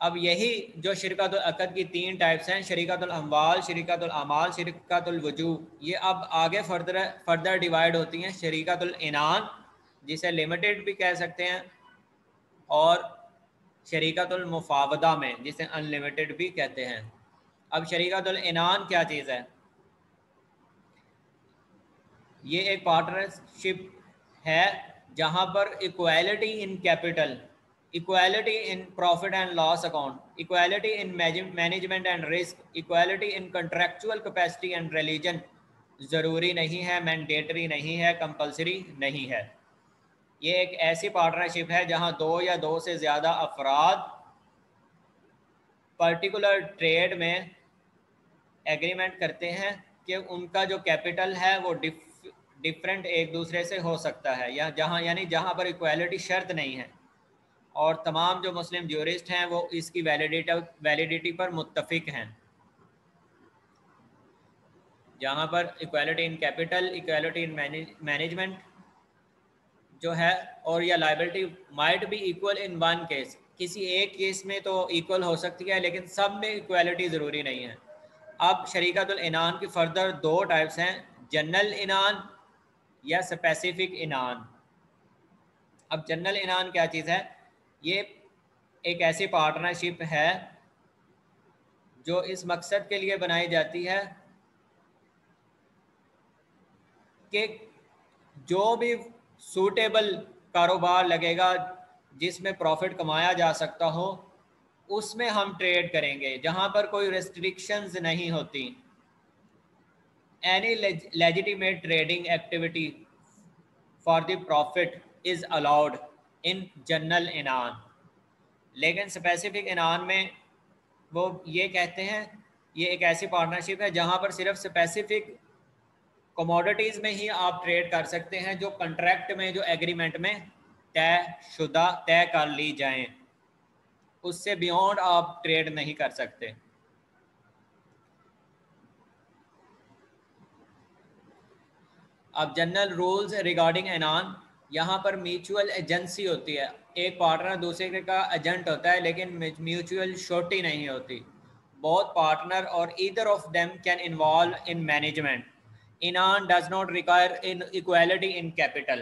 अब यही जो शरकत की तीन टाइप्स हैं, शरीकतुल अमवाल शरीकतुल अमाल, शरीकतुल वज़ू, ये अब आगे फर्दर फर्दर डिवाइड होती हैं, शरीकतुल इनान, जिसे लिमिटेड भी कह सकते हैं, और शरीकतुल मुफावदा में, जिसे अनलिमिटेड भी कहते हैं। अब शरीकतुल इनान क्या चीज़ है? ये एक पार्टनरशिप है, जहाँ पर equality in capital equality in profit and loss account equality in management and risk equality in contractual capacity and religion ज़रूरी नहीं है मैंडेटरी नहीं है कंपलसरी नहीं है। ये एक ऐसी पार्टनरशिप है जहाँ दो या दो से ज़्यादा अफराद पर्टिकुलर ट्रेड में एग्रीमेंट करते हैं कि उनका जो कैपिटल है वो डिफ डिफरेंट एक दूसरे से हो सकता है। या जहाँ, यानी जहाँ पर इक्वालिटी शर्त नहीं है। और तमाम जो मुस्लिम ज्यूरिस्ट हैं, वो इसकी वैलिडिटी वैलिडिटी पर मुतफिक हैं। जहाँ पर equality in capital equality in management जो है, और या liability might be equal in one case किसी एक केस में तो इक्वल हो सकती है, लेकिन सब में इक्वालिटी ज़रूरी नहीं है। अब शरीकतुल इनान की फर्दर दो टाइप्स हैं जनरल इनान या स्पेसिफिक इनान। अब जनरल इनान क्या चीज़ है? ये एक ऐसी पार्टनरशिप है जो इस मकसद के लिए बनाई जाती है कि जो भी सूटेबल कारोबार लगेगा, जिसमें प्रॉफिट कमाया जा सकता हो, उसमें हम ट्रेड करेंगे। जहाँ पर कोई रेस्ट्रिक्शंस नहीं होती। Any legitimate trading activity for the profit is allowed in general इनान। लेकिन स्पेसिफिक इनान में वो ये कहते हैं, ये एक ऐसी पार्टनरशिप है जहाँ पर सिर्फ़ स्पेसिफिक कमोडिटीज़ में ही आप ट्रेड कर सकते हैं, जो कंट्रैक्ट में, जो एग्रीमेंट में तय शुदा, तय कर ली जाएँ। उससे बियॉन्ड आप ट्रेड नहीं कर सकते। अब जनरल रूल्स रिगार्डिंग एनान यहाँ पर म्यूचुअल एजेंसी होती है। एक पार्टनर दूसरे का एजेंट होता है, लेकिन म्यूचुअल शोटी नहीं होती। बहुत पार्टनर और either of them can involve in management Inan does not require in equality in capital.